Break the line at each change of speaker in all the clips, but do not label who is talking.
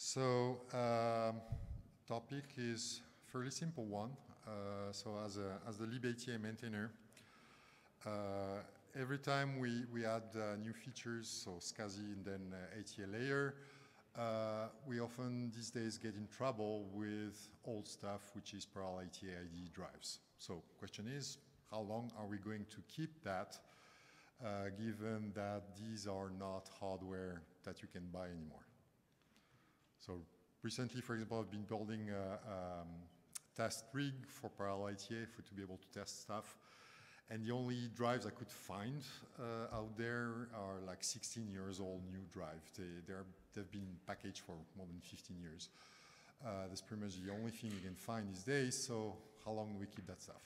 So um, topic is fairly simple one. Uh, so as, a, as the libATA maintainer, uh, every time we, we add uh, new features, so SCSI and then uh, ATA layer, uh, we often these days get in trouble with old stuff, which is Parallel ATA IDE drives. So question is, how long are we going to keep that, uh, given that these are not hardware that you can buy anymore? So recently, for example, I've been building a um, test rig for Parallel ATA for to be able to test stuff. And the only drives I could find uh, out there are like 16 years old new drives. They, they're, they've been packaged for more than 15 years. Uh, that's pretty much the only thing you can find these days. So how long do we keep that stuff?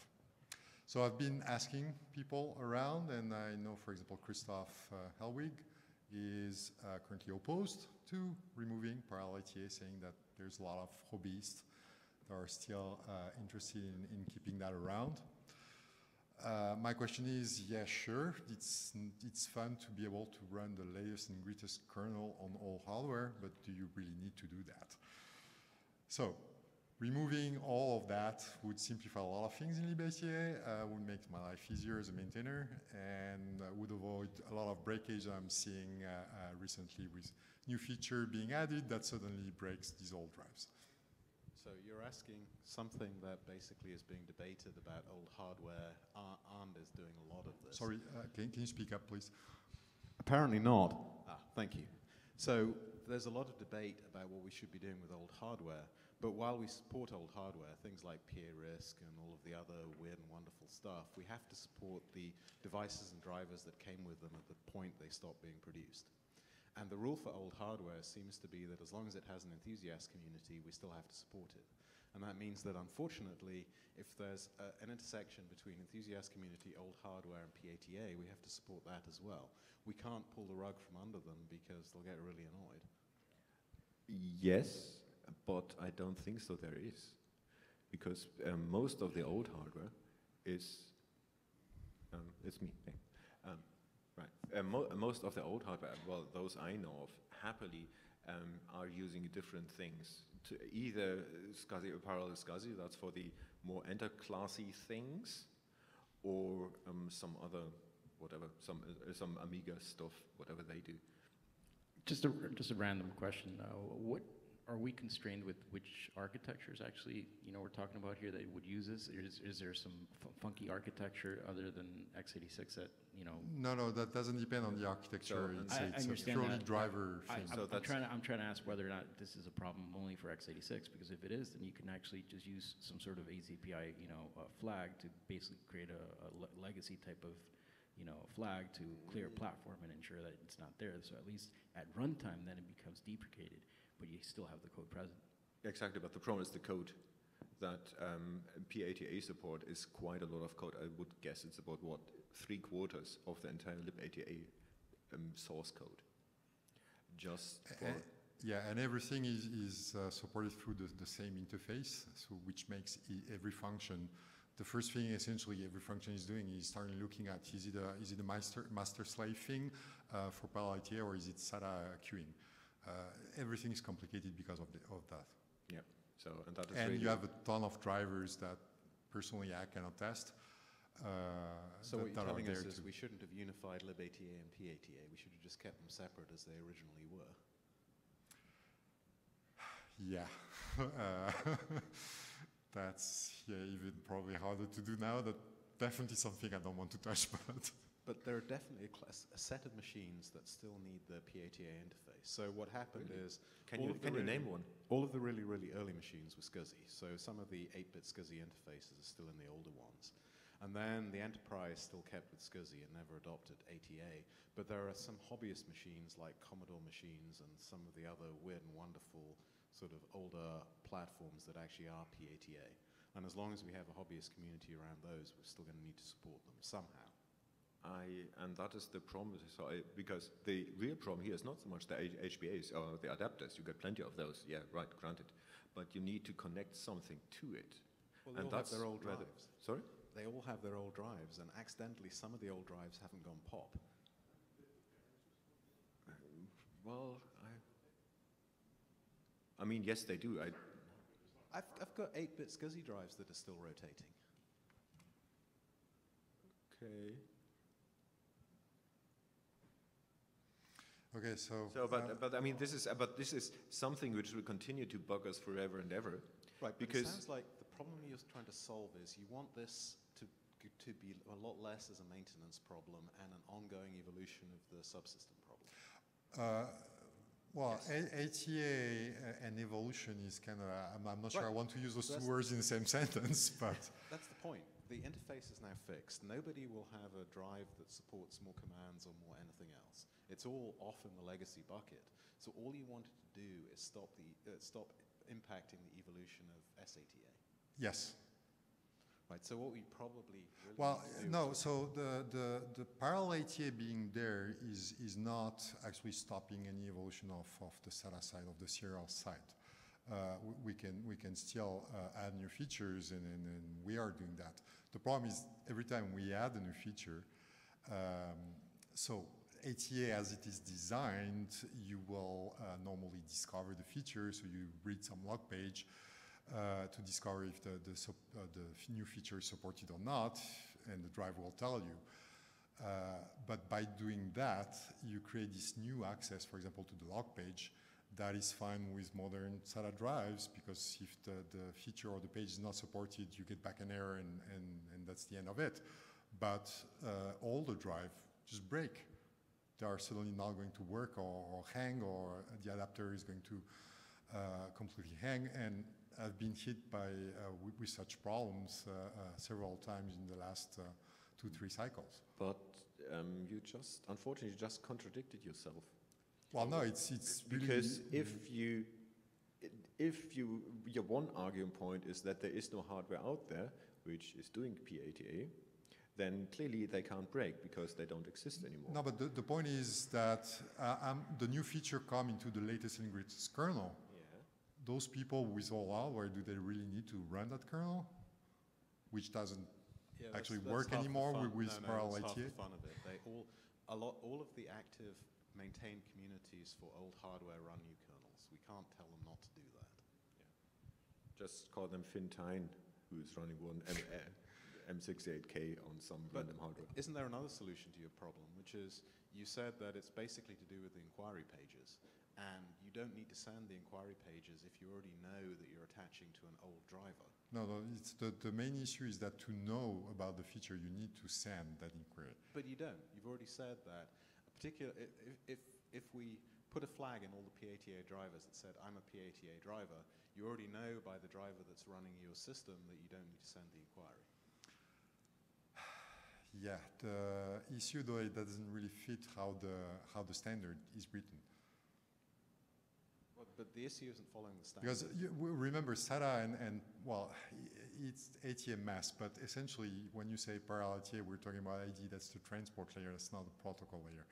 So I've been asking people around, and I know, for example, Christoph uh, Hellwig is uh, currently opposed to removing parallel ATA, saying that there's a lot of hobbyists that are still uh, interested in, in, keeping that around. Uh, my question is, yeah, sure, it's, it's fun to be able to run the latest and greatest kernel on all hardware, but do you really need to do that? So removing all of that would simplify a lot of things in libATA, uh, would make my life easier as a maintainer, and uh, would avoid a lot of breakage I'm seeing uh, uh, recently with new feature being added that suddenly breaks these old drives.
So you're asking something that basically is being debated about old hardware. ARM is doing a lot of this.
Sorry, uh, can, can you speak up, please?
Apparently not. Ah, thank you. So there's a lot of debate about what we should be doing with old hardware. But while we support old hardware, things like PA-RISC and all of the other weird and wonderful stuff, we have to support the devices and drivers that came with them at the point they stopped being produced. And the rule for old hardware seems to be that as long as it has an enthusiast community, we still have to support it. And that means that unfortunately, if there's a, an intersection between enthusiast community, old hardware, and PATA, we have to support that as well. We can't pull the rug from under them because they'll get really annoyed.
Yes, but I don't think so there is. Because um, most of the old hardware is, um, it's me, um, Right. Uh, mo most of the old hardware, well, those I know of, happily um, are using different things. To either SCSI or parallel SCSI, that's for the more enter-classy things, or um, some other, whatever, some uh, some Amiga stuff, whatever they do.
Just a just a random question. What are we constrained with which architectures actually, you know, we're talking about here that would use this? Is, is there some funky architecture other than x86 that, you know?
No, no, that doesn't depend on the architecture.
So
it's,
I,
it's
I
a purely
that.
driver
I,
thing.
I'm, I'm, trying to, I'm trying to ask whether or not this is a problem only for x86, because if it is, then you can actually just use some sort of ACPI, you know, uh, flag to basically create a, a le legacy type of you know, flag to clear a platform and ensure that it's not there. So at least at runtime, then it becomes deprecated but you still have the code present.
Exactly, but the problem is the code. That um, PATA support is quite a lot of code. I would guess it's about, what, three quarters of the entire libATA um, source code. Just for... Uh,
yeah, and everything is, is uh, supported through the, the, same interface, so which makes every function the first thing essentially every function is doing is starting looking at is it a, is it a master, master slave thing uh, for parallel or is it SATA queuing? Uh, everything is complicated because of, the, of that.
Yeah. So and that is.
And
really
you have a ton of drivers that personally I cannot test. Uh,
so what you're telling us is we shouldn't have unified libATA and PATA. We should have just kept them separate as they originally were.
Yeah. uh, that's yeah, even probably harder to do now. That definitely something I don't want to touch, but.
But there are definitely a, a, set of machines that still need the PATA interface. So what happened
really?
is...
Can, you, can
really,
you name one?
All of the really, really early machines were SCSI. So some of the 8-bit SCSI interfaces are still in the older ones. And then the enterprise still kept with SCSI and never adopted ATA. But there are some hobbyist machines like Commodore machines and some of the other weird and wonderful sort of older platforms that actually are PATA. And as long as we have a hobbyist community around those, we're still going to need to support them somehow.
I, and that is the problem, so I, because the real problem here is not so much the HBAs or the adapters, you get plenty of those, yeah, right, granted, but you need to connect something to it.
Well, and that's their old drives.
sorry?
They all have their old drives, and accidentally some of the old drives haven't gone pop.
Um, well, I, I mean, yes, they do. I,
I've, I've got 8-bit SCSI drives that are still rotating.
okay.
Okay, so.
So, but,
uh,
but I mean, this is, uh, but this is something which will continue to bug us forever and ever.
Right,
Because-
it sounds like the problem you're trying to solve is you want this to, to be a lot less as a maintenance problem and an ongoing evolution of the subsystem problem.
Uh, Well,
Yes.
A- ATA uh, and evolution is kind of, I'm, I'm not sure I want to use those two words in the same sentence, but
That's the point. The interface is now fixed. Nobody will have a drive that supports more commands or more anything else. It's all off in the legacy bucket. So all you wanted to do is stop the uh, stop impacting the evolution of SATA.
yes.
Right. So what we probably really
Well, no, so the, the, the parallel ATA being there is, is not actually stopping any evolution of, of the SATA side, of the serial side. Uh, we, can, we can still uh, add new features and, and, and we are doing that. The problem is every time we add a new feature, um, so ATA as it is designed, you will uh, normally discover the feature, so you read some log page, uh, to discover if the, the, uh, the new feature is supported or not, and the drive will tell you. Uh, but by doing that, you create this new access, for example, to the log page that is fine with modern SATA drives because if the, the feature or the page is not supported, you get back an error and, and, and that's the end of it. But uh, all the drive just break. They are suddenly not going to work or, or hang or the adapter is going to uh, completely hang. And I've been hit by uh, with, with such problems uh, uh, several times in the last uh, two, three cycles.
But um, you just, unfortunately, you just contradicted yourself.
Well, no, it's it's really
Because if you, if you, your one argument point is that there is no hardware out there which is doing PATA, then clearly they can't break because they don't exist anymore.
No, but the, the point is that uh, um, the new feature come into the latest and greatest kernel.
Yeah.
Those people with all hardware, do they really need to run that kernel? Which doesn't,
Yeah,
actually
that's-
work
that's half the
anymore with- with
no, no,
parallel
that's half the fun of it. They all, a lot, all of the active maintained communities for old hardware run new kernels. We can't tell them not to do that.
Just call them Finn Thain, who is running one M- uh, M68K on some
But
random hardware.
Isn't there another solution to your problem, which is you said that it's basically to do with the inquiry pages, and you don't need to send the inquiry pages if you already know that you're attaching to an old driver.
no, no, it's the, the main issue is that to know about the feature, you need to send that inquiry.
But you don't. You've already said that a particular if if if we put a flag in all the PATA drivers that said I'm a PATA driver, you already know by the driver that's running your system that you don't need to send the inquiry.
Yeah, the issue though, it doesn't really fit how the, how the standard is written.
But, but the issue isn't following the standard.
Because you, we remember SATA and, and well, it's ATA mask, but essentially when you say parallel ATA, we're talking about IDE, that's the transport layer, that's not the protocol layer.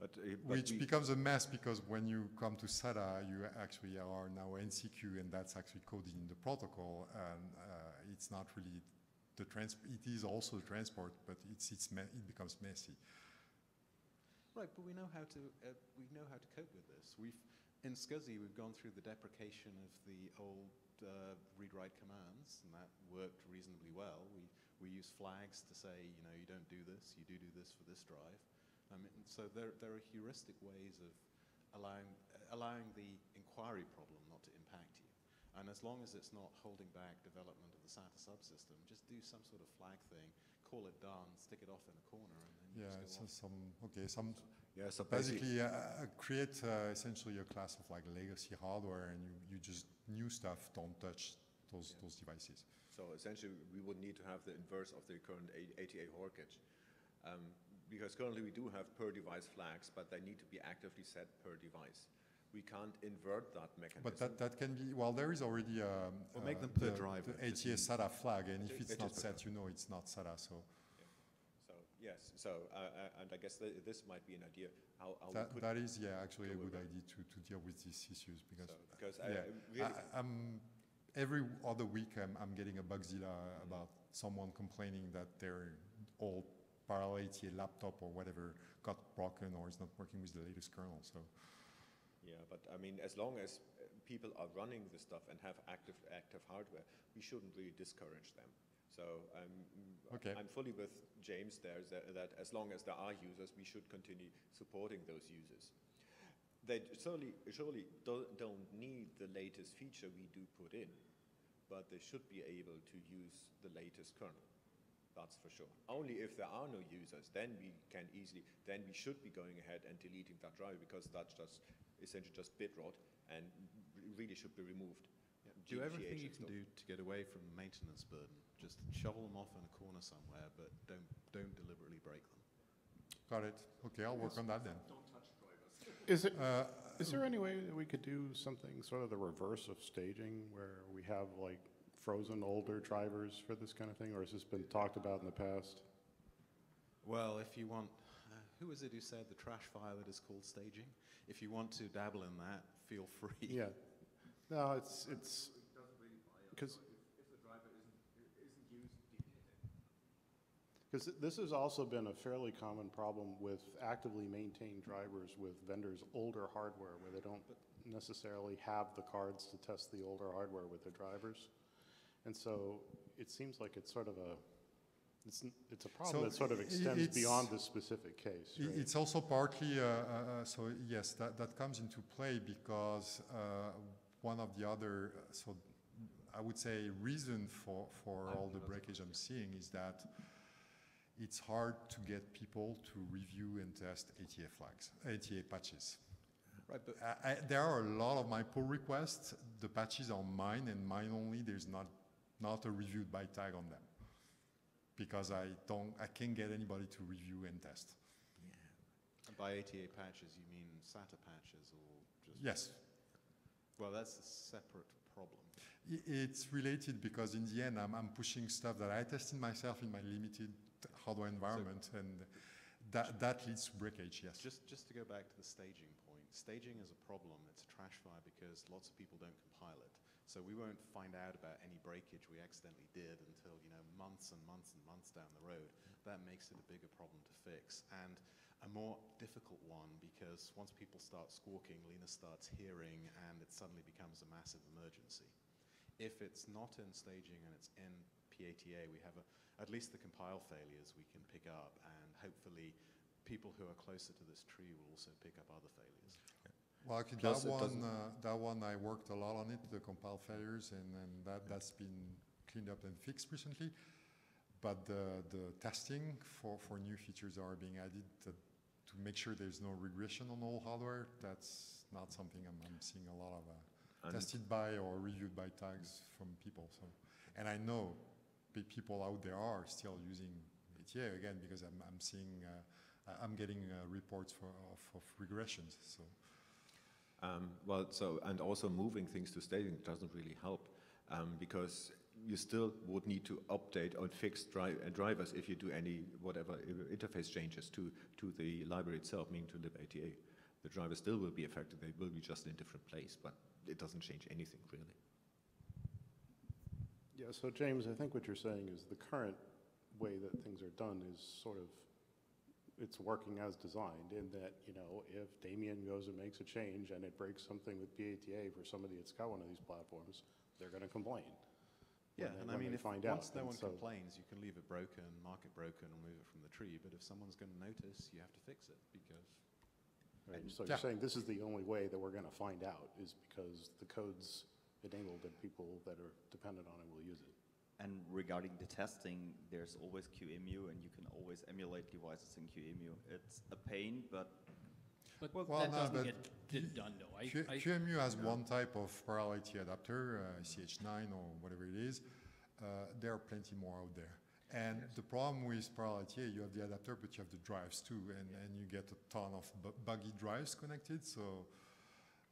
But, uh, but
Which
we-
becomes a mess because when you come to SATA, you actually are now NCQ and that's actually coded in the protocol and uh, it's not really the trans, it is also the transport, but it's, it's, it becomes messy.
Right, but we know how to uh, we know how to cope with this. We've in SCSI we've gone through the deprecation of the old uh, read-write commands, and that worked reasonably well. We we use flags to say you know you don't do this, you do do this for this drive. I mean, so there there are heuristic ways of allowing uh, allowing the inquiry problem not to impact you. And as long as it's not holding back development of the SATA subsystem, just do some sort of flag thing, call it done, stick it off in a corner, and then
Yeah,
just
it's
go on.
some, okay, some,
yeah, so basically,
basically uh, uh, create uh, essentially a class of like legacy hardware and you, you just, new stuff, don't touch those,
Yeah.
those devices.
So essentially, we would need to have the inverse of the current ATA horkage. Um, because currently we do have per device flags, but they need to be actively set per device. We can't invert that mechanism.
But that, that can be, well, there is already, um.
Or make
uh,
them per
the-
driver,
The
just
ATA
use-
SATA flag, and if it's
it
not set, you know it's not SATA, so
So, yes, so, uh, uh, and I guess th- this might be an idea, how, how
that,
could.
that is, yeah, actually a good idea to, to deal with these issues, because,
so, because I,
yeah,
really,
I, I'm, every other week, I'm, I'm getting a Bugzilla about someone complaining that their old parallel ATA laptop or whatever got broken or is not working with the latest kernel, so.
Yeah, but I mean, as long as people are running the stuff and have active active hardware, we shouldn't really discourage them. So I'm mm,
Okay.
I'm fully with James there that, that as long as there are users, we should continue supporting those users. They surely surely don't, don't need the latest feature we do put in, but they should be able to use the latest kernel. That's for sure. Only if there are no users, then we can easily, then we should be going ahead and deleting that driver because that's just essentially just bit rot and really should be removed.
Do everything you can
stuff.
do to get away from maintenance burden. Just shovel them off in a corner somewhere, but don't, don't deliberately break them.
Got it. Okay, I'll work on that then.
Is it,
Uh,
is there any way that we could do something sort of the reverse of staging where we have like frozen older drivers for this kind of thing, or has this been talked about in the past?
Well, if you want, uh, who was it who said the trash file that is called staging? If you want to dabble in that, feel free.
Yeah. No, it's, it's, because, because this has also been a fairly common problem with actively maintained drivers with vendors' older hardware where they don't necessarily have the cards to test the older hardware with their drivers. And so it seems like it's sort of a, it's, it's a problem
So
that sort of extends beyond this specific case, right?
It's also partly, uh, uh, uh, so yes, that, that comes into play because uh, one of the other, uh, so I would say reason for, for all the breakage I'm seeing is that it's hard to get people to review and test ATA flags, ATA patches.
Right, but
I, I, there are a lot of my pull requests. The patches are mine and mine only. There's not not a reviewed by tag on them because I don't I can't get anybody to review and test.
and by ATA patches, you mean SATA patches or just?
Yes,
Well, that's a separate problem.
it's related because in the end I'm, I'm pushing stuff that I tested myself in my limited hardware environment and that that leads to breakage. Yes.
Just, just to go back to the staging point, staging is a problem. It's a trash fire because lots of people don't compile it. So we won't find out about any breakage we accidentally did until, you know, months and months and months down the road. That makes it a bigger problem to fix. And a more difficult one because once people start squawking, Linus starts hearing and it suddenly becomes a massive emergency. If it's not in staging and it's in PATA, we have a, at least the compile failures we can pick up and hopefully people who are closer to this tree will also pick up other failures.
Well, actually,
Plus,
that one, uh, that one, I worked a lot on it, the compile failures, and, and that, that's been cleaned up and fixed recently. But the, the testing for, for new features are being added to, to make sure there's no regression on all hardware. That's not something I'm, I'm seeing a lot of uh, tested by or reviewed by tags from people. So, and I know people out there are still using ATA again because I'm, I'm seeing, uh, I'm getting uh, reports for, of, of regressions. So.
Um, well, so and also moving things to staging doesn't really help um, because you still would need to update or fix dri- uh, drivers if you do any whatever interface changes to to the library itself, meaning to libATA. The drivers still will be affected; they will be just in a different place, but it doesn't change anything really.
Yeah, so James, I think what you're saying is the current way that things are done is sort of, it's working as designed in that, you know, if Damien goes and makes a change and it breaks something with PATA for somebody that's got one of these platforms, they're gonna complain.
Yeah,
they-
and I mean, if
find
once
out,
no
and
one
so-
complains, you can leave it broken, mark it broken, move it from the tree. But if someone's going to notice, you have to fix it because
Right, so
yeah.
you're saying this is the only way that we're gonna find out is because the code's enabled and people that are dependent on it will use it.
And regarding the testing, there's always QEMU, and you can always emulate devices in QEMU. It's a pain, but
But
Well,
that
no,
doesn't
but
get, get done though. I,
Q-
I,
QEMU has one type of parallelity adapter, uh, CH9 or whatever it is. Uh, there are plenty more out there. And the problem with parallelity, you have the adapter, but you have the drives too, and, and you get a ton of bu- buggy drives connected. So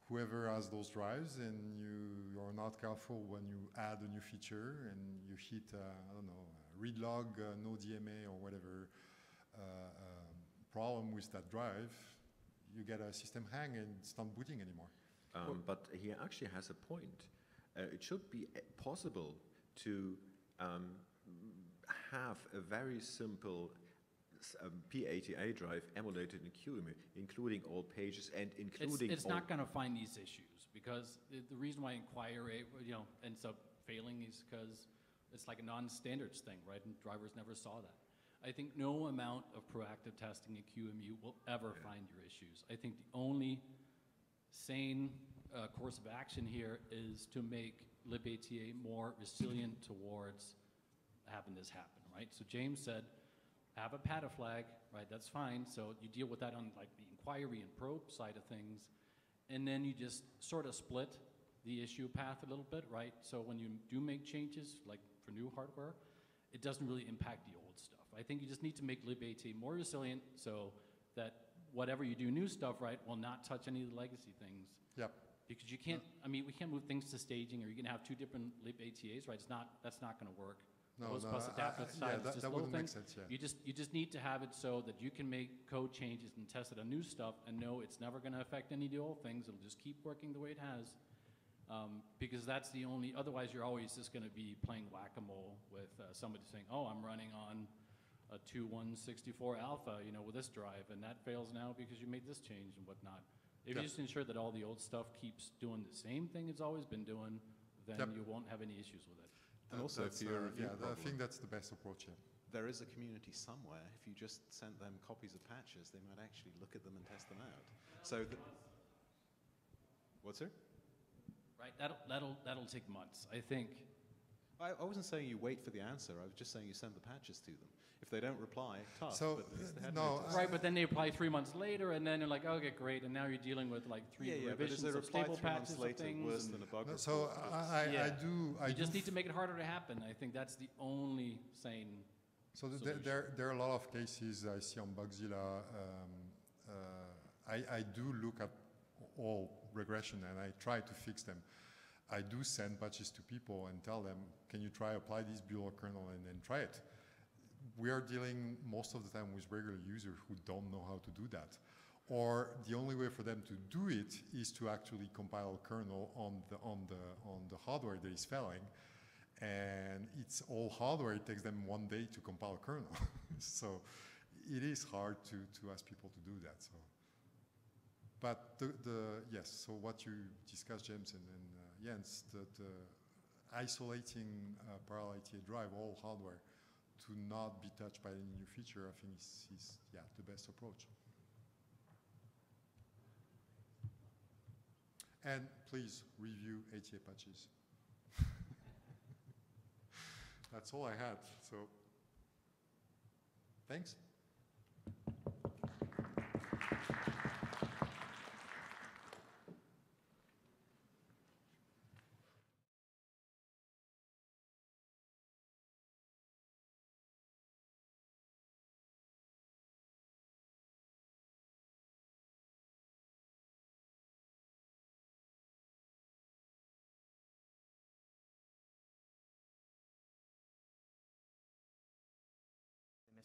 whoever has those drives and you are not careful when you add a new feature and you hit, uh, I don't know, read log, uh, no DMA or whatever uh, um, problem with that drive, you get a system hang and it's not booting anymore.
Um, but he actually has a point. Uh, it should be uh, possible to um, have a very simple s- um, PATA drive emulated in QEMU, including all pages and including
it's
all
not gonna find these issues, because the, the reason why Inquire, eh, you know, ends up failing is because it's like a non-standards thing, right, and drivers never saw that. I think no amount of proactive testing in QEMU will ever find your issues. I think the only sane, uh, course of action here is to make LibATA more resilient towards having this happen, right? So James said, have a PATA flag, right, that's fine, so you deal with that on like the inquiry and probe side of things, and then you just sort of split the issue path a little bit, right? So when you do make changes, like for new hardware, it doesn't really impact the old stuff. I think you just need to make LibATA more resilient so that whatever you do new stuff, right, will not touch any of the legacy things.
Yep.
Because you can't, I mean, we can't move things to staging, or you can have two different LibATAs, right? It's not, that's not gonna work.
No,
Those
no,
plus
I-
adapt
I-
with
yeah, that-
just
that
little
wouldn't make
things.
sense, yeah.
You just, you just need to have it so that you can make code changes and test it on new stuff and know it's never gonna affect any of the old things. It'll just keep working the way it has. Um, because that's the only, otherwise you're always just gonna be playing whack-a-mole with uh, somebody saying, oh, I'm running on a 2164 alpha, you know, with this drive, and that fails now because you made this change and whatnot. If you just ensure that all the old stuff keeps doing the same thing it's always been doing, then
Yep.
you won't have any issues with it.
And also
that's,
for your
uh,
review
Yeah, I think that's the best approach, yeah.
there is a community somewhere. If you just sent them copies of patches, they might actually look at them and test them out. So, th- what's it?
Right, that'll, that'll, that'll take months, I think.
I, I wasn't saying you wait for the answer. I was just saying you send the patches to them. If they don't reply, tough.
So,
but at least
uh, no,
Right, but then they apply three months later, and then they're like, okay, great, and now you're dealing with like three
yeah, yeah, but is
revisions of
reply
stable
three months
patches of things.
worse than a bug
No. So I, I, I do, I
You
do
just need to make it harder to happen. I think that's the only sane,
So th- there, there are a lot of cases I see on Bugzilla. Um, uh, I, I do look at all regression and I try to fix them. I do send patches to people and tell them, can you try apply this Bueller kernel and then try it. We are dealing most of the time with regular users who don't know how to do that. Or the only way for them to do it is to actually compile a kernel on the, on the, on the hardware that is failing and it's all hardware. It takes them one day to compile a kernel. so it is hard to, to ask people to do that. So, but the, the yes. So what you discussed, James and, and uh, Jens, the, the isolating uh, parallel ATA drive, all hardware, to not be touched by any new feature, I think is, is yeah the best approach. And please review ATA patches. That's all I had. So, thanks.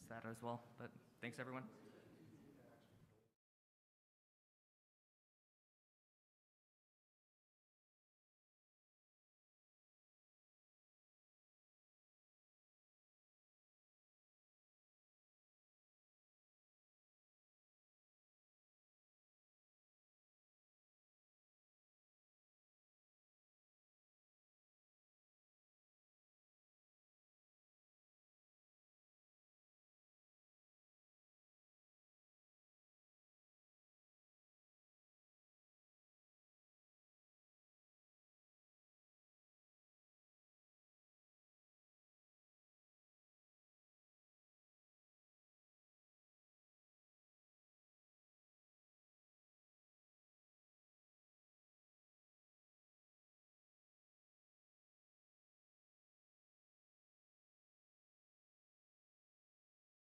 That as well, but thanks everyone.